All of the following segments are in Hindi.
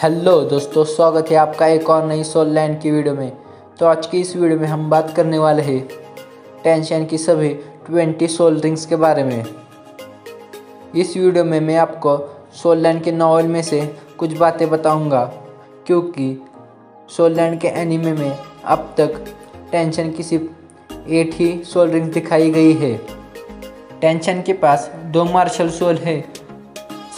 हेलो दोस्तों, स्वागत है आपका एक और नई सोल लैंड की वीडियो में। तो आज की इस वीडियो में हम बात करने वाले हैं टेंशन की सभी ट्वेंटी सोल रिंग्स के बारे में। इस वीडियो में मैं आपको सोल लैंड के नॉवल में से कुछ बातें बताऊँगा, क्योंकि सोल लैंड के एनिमे में अब तक टेंशन की सिर्फ़ एट ही सोल रिंग्स दिखाई गई है। टेंशन के पास दो मार्शल सोल है।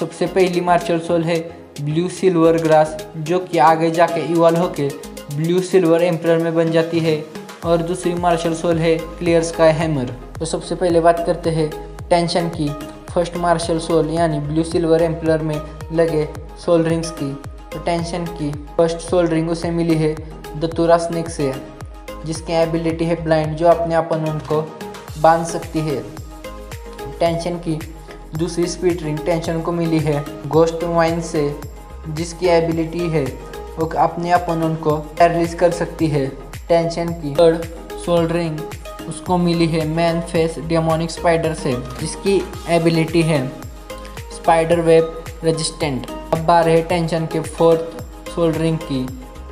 सबसे पहली मार्शल सोल है ब्लू सिल्वर ग्रास, जो कि आगे जाके इवॉल्व होके ब्लू सिल्वर एम्पर में बन जाती है। और दूसरी मार्शल सोल है, क्लियर स्काई हैमर। तो सबसे पहले बात करते हैं टेंशन की। फ़र्स्ट मार्शल सोल, यानी ब्लू सिल्वर एम्पर में लगे सोल रिंग्स की। तो टेंशन की फ़र्स्ट सोल रिंग उसे मिली है दतुरा स्नेक से, जिसकी एबिलिटी है ब्लाइंड, जो अपने अपन उनको बाँध सकती है। टेंशन की दूसरी स्पीड रिंग टेंशन को मिली है गोस्ट वाइन से। जिसकी एबिलिटी है, वो अपने अपन उनको पैरलिस कर सकती है। टेंशन की थर्ड सोल्डरिंग उसको मिली है मैन फेस डेमोनिक स्पाइडर से, जिसकी एबिलिटी है स्पाइडर वेब रेजिस्टेंट अब बार है टेंशन के फोर्थ सोल्डरिंग की,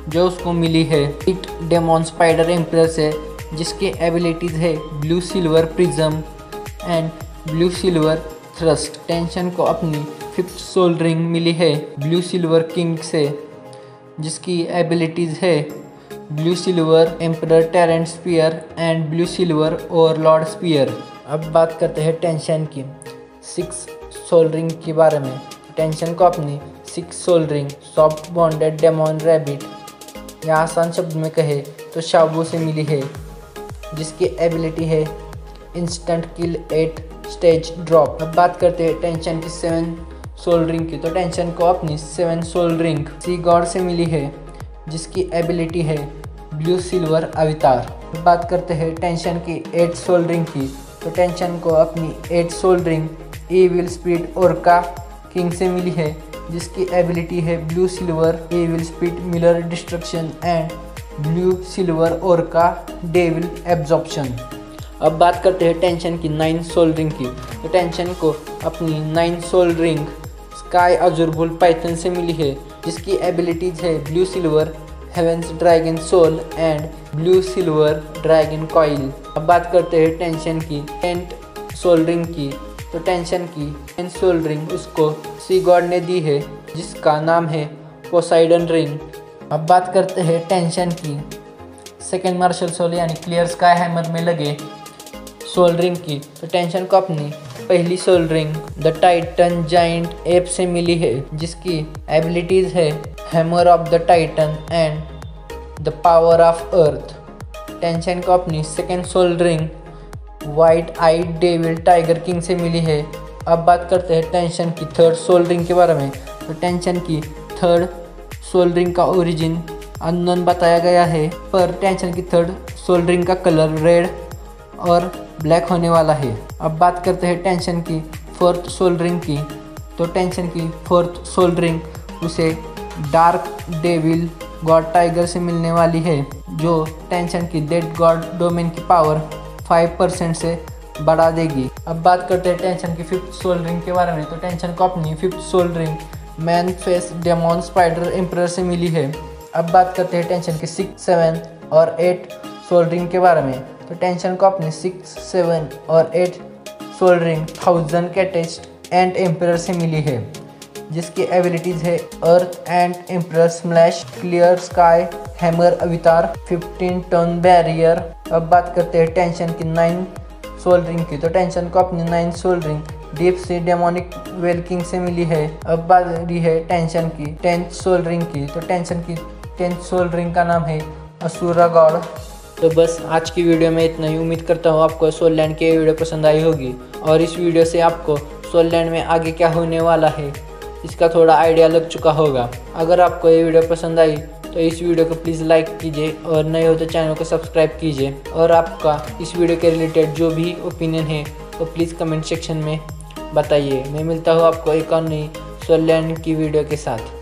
जो उसको मिली है इट डेमोन स्पाइडर एम्पर से, जिसकी एबिलिटीज है blue silver prism and blue silver thrust Tang San को अपनी फिफ्थ सोल रिंग मिली है ब्लू सिल्वर किंग से, जिसकी एबिलिटीज़ है blue silver emperor tyrant spear and blue silver और लॉर्ड स्पीयर अब बात करते हैं टेंशन की सिक्स सोल रिंग के बारे में। टेंशन को अपनी six soul ring soft bonded demon rabbit या आसान शब्द में कहे तो शाबू से मिली है, जिसकी एबिलिटी है instant kill eight stage drop अब बात करते हैं टेंशन की सेवन सोल रिंग की। तो टेंशन को अपनी seven soul ring sea god से मिली है, जिसकी एबिलिटी है ब्लू सिल्वर अवतार। बात करते हैं टेंशन की एट सोल रिंग की। तो टेंशन को अपनी eight soul ring evil speed और का किंग से मिली है, जिसकी एबिलिटी है blue silver A will speed Miller destruction and blue silver और का डेविल एब्जॉर्प्शन अब बात करते हैं टेंशन की नाइन सोल रिंग की। तो टेंशन को अपनी nine soul ring sky azure bull python से मिली है, जिसकी एबिलिटीज है blue silver heavens dragon soul and blue silver dragon coil अब बात करते हैं टेंशन की टेंट सोल रिंग की। तो टेंशन की टेंट सोल रिंग उसको सी गॉड ने दी है, जिसका नाम है पोसाइडन रिंग अब बात करते हैं टेंशन की। सेकेंड मार्शल सोल यानी क्लियर स्काई हैमर में लगे। सोल रिंग की। तो टेंशन को अपनी पहली soul ring. The titan giant ape से मिली है, जिसकी एबिलिटीज है hammer of the titan and the power of earth. Tang San को अपनी second soul ring, white eye devil tiger king से मिली है। अब बात करते हैं टेंशन की, थर्ड सोल रिंग के बारे में। तो टेंशन की, थर्ड सोल रिंग का ओरिजिन अननोन बताया गया है, पर टेंशन की थर्ड सोल रिंग का कलर रेड और ब्लैक होने वाला है। अब बात करते हैं टेंशन की फोर्थ सोल रिंग की। तो टेंशन की फोर्थ सोल रिंग उसे डार्क डेविल गॉड टाइगर से मिलने वाली है, जो टेंशन की डेड गॉड डोमेन की पावर फाइव परसेंट से बढ़ा देगी। अब बात करते हैं टेंशन की फिफ्थ सोल रिंग के बारे में। तो टेंशन को अपनी fifth soul ring man face demon spider emperor से मिली है। अब बात करते हैं टेंशन की सिक्स सेवन और एट सोल रिंग के बारे में। टेंशन को अपने सिक्स सेवन और एट सोल रिंग थाउज़ेंड के टेस्ट एंड एम्पर से मिली है, जिसकी एबिलिटीज़ है earth and emperor smash clear sky hammer avatar 15 ton barrier अब बात करते हैं टेंशन की नाइन सोल्डरिंग की तो टेंशन को अपनी nine soul ring deep sea demonic whale king से मिली है। अब बात रही है टेंशन की टेंथ सोल्डरिंग की तो टेंशन की टेंथ सोल्डरिंग का नाम है असुरा गॉड। तो बस आज की वीडियो में इतना ही। उम्मीद करता हूँ आपको सोल लैंड की वीडियो पसंद आई होगी। और इस वीडियो से आपको सोल लैंड में आगे क्या होने वाला है, इसका थोड़ा आइडिया लग चुका होगा। अगर आपको ये वीडियो पसंद आई तो इस वीडियो को प्लीज़ लाइक कीजिए और नए हो तो चैनल को सब्सक्राइब कीजिए। और आपका इस वीडियो के रिलेटेड जो भी ओपिनियन है तो प्लीज़ कमेंट सेक्शन में बताइए। मैं मिलता हूँ आपको एक और नई सोल लैंड की वीडियो के साथ।